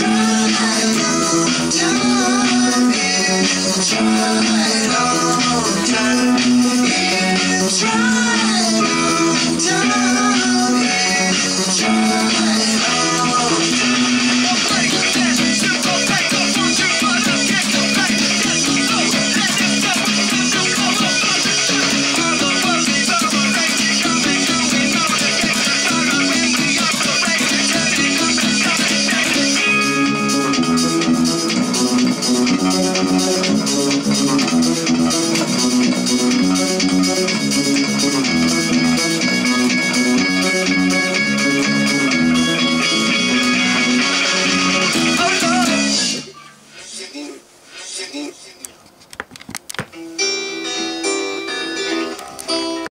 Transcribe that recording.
Try, don't, don't,